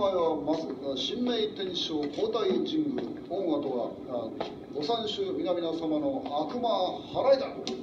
前はまず新明天正皇太神宮御和とは御三種皆々様の悪魔払いだ